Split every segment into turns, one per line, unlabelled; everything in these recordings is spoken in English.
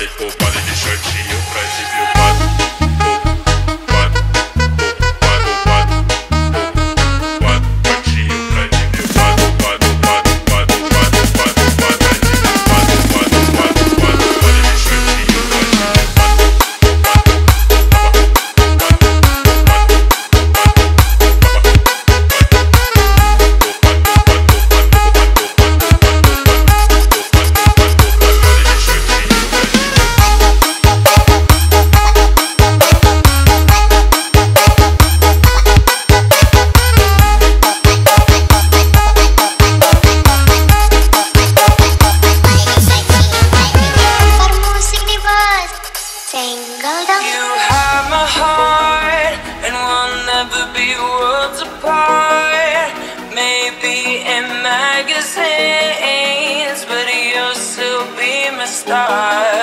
Depois pare de shortinho pra exibir o but you'll still be my star.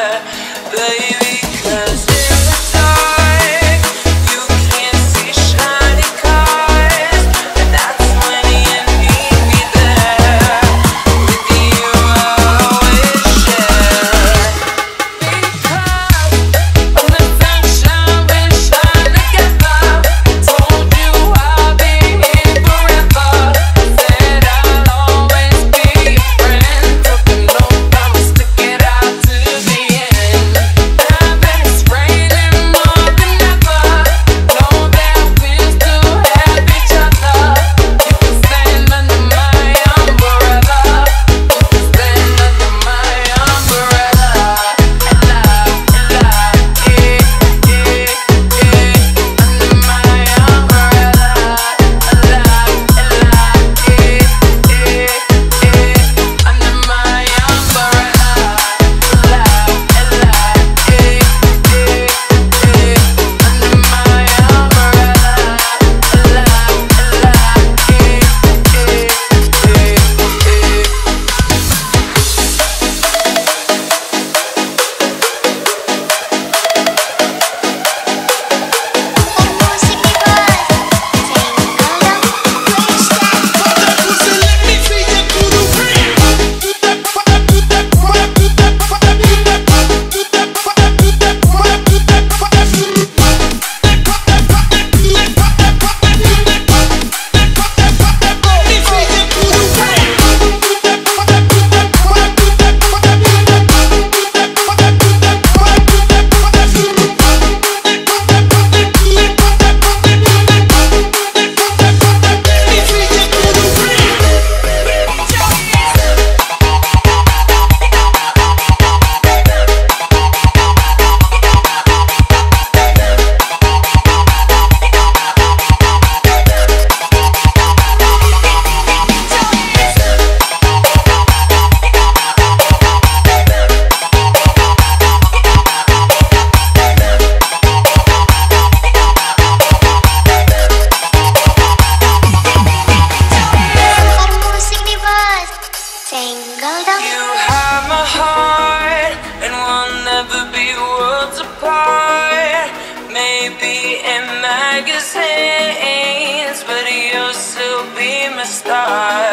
like it's hands, but it used to be my star.